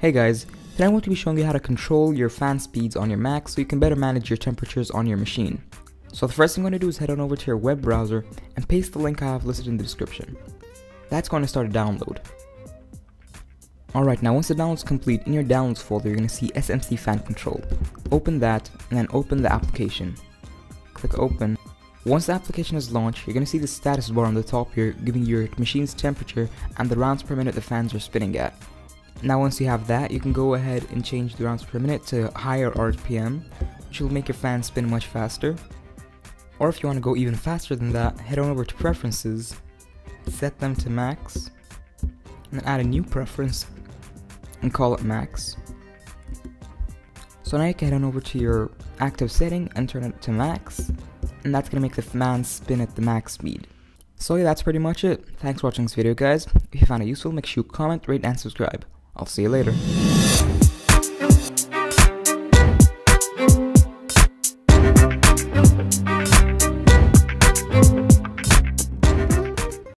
Hey guys, today I'm going to be showing you how to control your fan speeds on your Mac so you can better manage your temperatures on your machine. So the first thing I'm going to do is head on over to your web browser and paste the link I have listed in the description. That's going to start a download. Alright, now once the download's complete, in your downloads folder you're going to see SMC fan control. Open that, and then open the application. Click open. Once the application is launched, you're going to see the status bar on the top here giving your machine's temperature and the rounds per minute the fans are spinning at. Now once you have that, you can go ahead and change the rounds per minute to higher RPM, which will make your fan spin much faster. Or if you want to go even faster than that, head on over to preferences, set them to max, and then add a new preference and call it max. So now you can head on over to your active setting and turn it to max, and that's gonna make the fan spin at the max speed. So yeah, that's pretty much it. Thanks for watching this video guys. If you found it useful, make sure you comment, rate, and subscribe. I'll see you later.